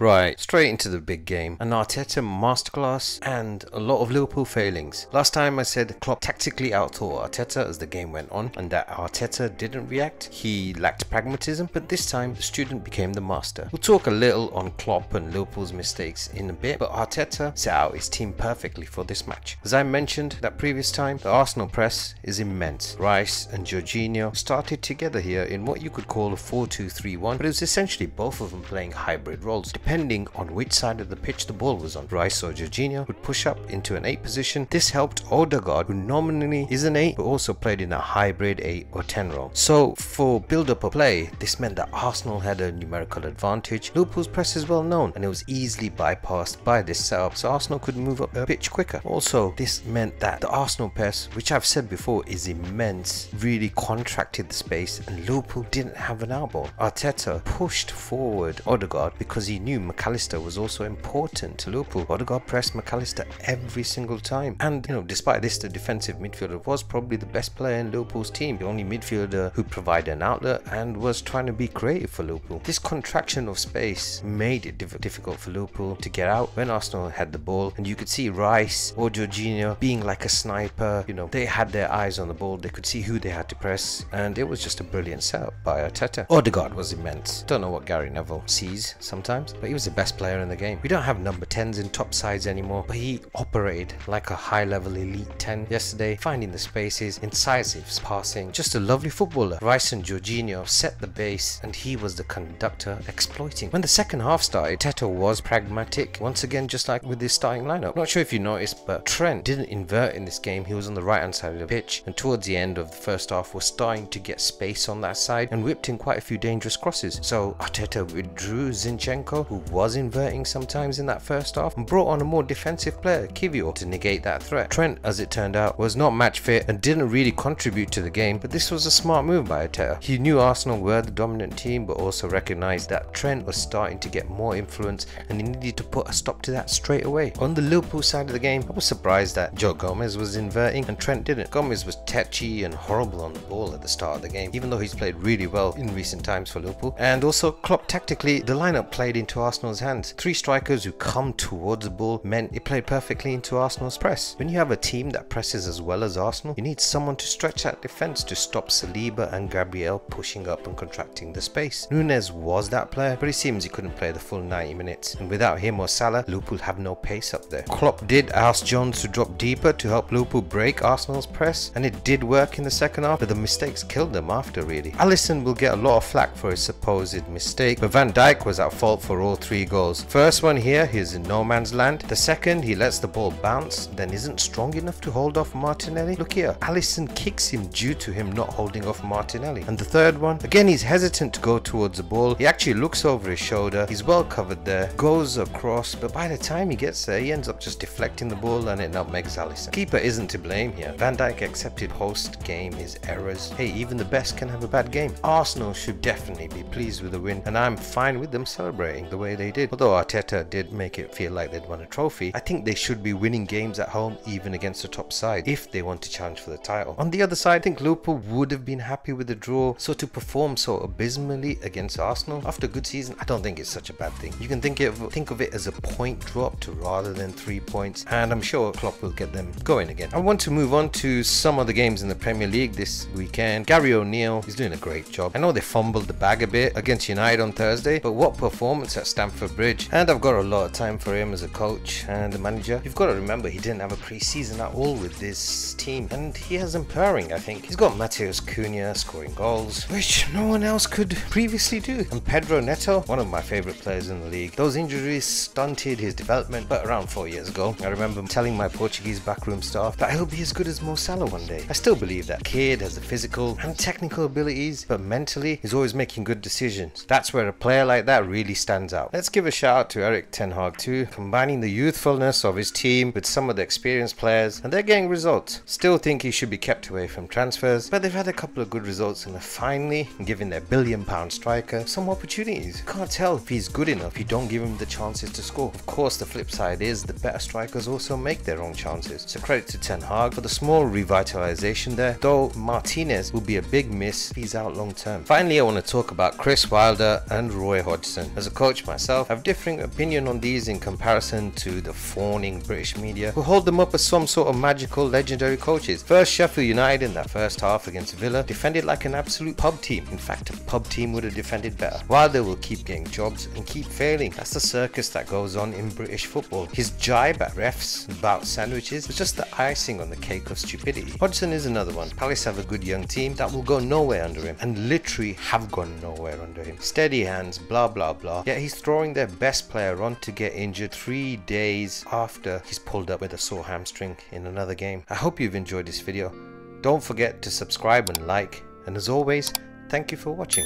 Right, straight into the big game. An Arteta masterclass and a lot of Liverpool failings. Last time I said Klopp tactically outthought Arteta as the game went on and that Arteta didn't react. He lacked pragmatism, but this time the student became the master. We'll talk a little on Klopp and Liverpool's mistakes in a bit, but Arteta set out his team perfectly for this match. As I mentioned that previous time, the Arsenal press is immense. Rice and Jorginho started together here in what you could call a 4-2-3-1, but it was essentially both of them playing hybrid roles depending on which side of the pitch the ball was on. Rice or Jorginho would push up into an 8 position. This helped Odegaard, who nominally is an 8, but also played in a hybrid 8 or 10 role. So for build-up of play, this meant that Arsenal had a numerical advantage. Liverpool's press is well known, and it was easily bypassed by this setup, so Arsenal could move up a pitch quicker. Also, this meant that the Arsenal press, which I've said before is immense, really contracted the space, and Liverpool didn't have an outball. Arteta pushed forward Odegaard because he knew knew Mac Allister was also important to Liverpool. Odegaard pressed Mac Allister every single time. And, you know, despite this, the defensive midfielder was probably the best player in Liverpool's team, the only midfielder who provided an outlet and was trying to be creative for Liverpool. This contraction of space made it diff difficult for Liverpool to get out when Arsenal had the ball. And you could see Rice or Jorginho being like a sniper. You know, they had their eyes on the ball. They could see who they had to press. And it was just a brilliant setup by Arteta. Odegaard was immense. Don't know what Gary Neville sees sometimes, but he was the best player in the game. We don't have number 10s in top sides anymore, but he operated like a high level elite 10 yesterday, finding the spaces, incisive passing, just a lovely footballer. Rice and Jorginho set the base and he was the conductor exploiting. When the second half started, Teto was pragmatic, once again just like with his starting lineup. Not sure if you noticed, but Trent didn't invert in this game, he was on the right hand side of the pitch and towards the end of the first half was starting to get space on that side and whipped in quite a few dangerous crosses. So Arteta withdrew Zinchenko who was inverting sometimes in that first half and brought on a more defensive player, Kiwior, to negate that threat. Trent, as it turned out, was not match fit and didn't really contribute to the game, but this was a smart move by Arteta. He knew Arsenal were the dominant team, but also recognised that Trent was starting to get more influence and he needed to put a stop to that straight away. On the Liverpool side of the game, I was surprised that Joe Gomez was inverting and Trent didn't. Gomez was tetchy and horrible on the ball at the start of the game, even though he's played really well in recent times for Liverpool. And also, Klopp tactically, the lineup played into Arsenal's hands. Three strikers who come towards the ball meant it played perfectly into Arsenal's press. When you have a team that presses as well as Arsenal, you need someone to stretch that defense to stop Saliba and Gabriel pushing up and contracting the space. Nunez was that player, but it seems he couldn't play the full 90 minutes. And without him or Salah, Liverpool have no pace up there. Klopp did ask Jones to drop deeper to help Liverpool break Arsenal's press, and it did work in the second half, but the mistakes killed them after really. Alisson will get a lot of flack for his supposed mistake, but Van Dijk was at fault for all three goals. First one here, he's in no man's land. The second, he lets the ball bounce, then isn't strong enough to hold off Martinelli. Look here, Alisson kicks him due to him not holding off Martinelli. And the third one, again, he's hesitant to go towards the ball. He actually looks over his shoulder. He's well covered there, goes across, but by the time he gets there, he ends up just deflecting the ball and it nutmegs Alisson. Keeper isn't to blame here. Van Dijk accepted host game his errors. Hey, even the best can have a bad game. Arsenal should definitely be pleased with the win, and I'm fine with them celebrating the way they did. Although Arteta did make it feel like they'd won a trophy, I think they should be winning games at home even against the top side if they want to challenge for the title. On the other side, I think Liverpool would have been happy with the draw, so to perform so abysmally against Arsenal after a good season, I don't think it's such a bad thing. You can think of, think of it as a point drop to rather than three points, and I'm sure Klopp will get them going again. I want to move on to some of the games in the Premier League this weekend. Gary O'Neil is doing a great job. I know they fumbled the bag a bit against United on Thursday, but what performance at Stamford Bridge. And I've got a lot of time for him as a coach and a manager. You've got to remember he didn't have a pre-season at all with this team. And he has empowering, I think. He's got Matheus Cunha scoring goals, which no one else could previously do. And Pedro Neto, one of my favourite players in the league. Those injuries stunted his development, but around four years ago, I remember telling my Portuguese backroom staff that he'll be as good as Mo Salah one day. I still believe that kid has the physical and technical abilities, but mentally, he's always making good decisions. That's where a player like that really stands out. Let's give a shout out to Erik Ten Hag too, combining the youthfulness of his team with some of the experienced players, and they're getting results. Still think he should be kept away from transfers, but they've had a couple of good results and are finally giving their billion pound striker some opportunities. Can't tell if he's good enough if you don't give him the chances to score. Of course, the flip side is the better strikers also make their own chances. So credit to Ten Hag for the small revitalization there, though Martinez will be a big miss he's out long term. Finally, I want to talk about Chris Wilder and Roy Hodgson. As a coach Myself, have differing opinion on these in comparison to the fawning British media who hold them up as some sort of magical legendary coaches. First Sheffield United in that first half against Villa defended like an absolute pub team. In fact, a pub team would have defended better. While they will keep getting jobs and keep failing. That's the circus that goes on in British football. His jibe at refs about sandwiches was just the icing on the cake of stupidity. Hodgson is another one. Palace have a good young team that will go nowhere under him and literally have gone nowhere under him. Steady hands, blah blah blah. Yet he's throwing their best player on to get injured three days after he's pulled up with a sore hamstring in another game. I hope you've enjoyed this video. Don't forget to subscribe and like and as always, thank you for watching.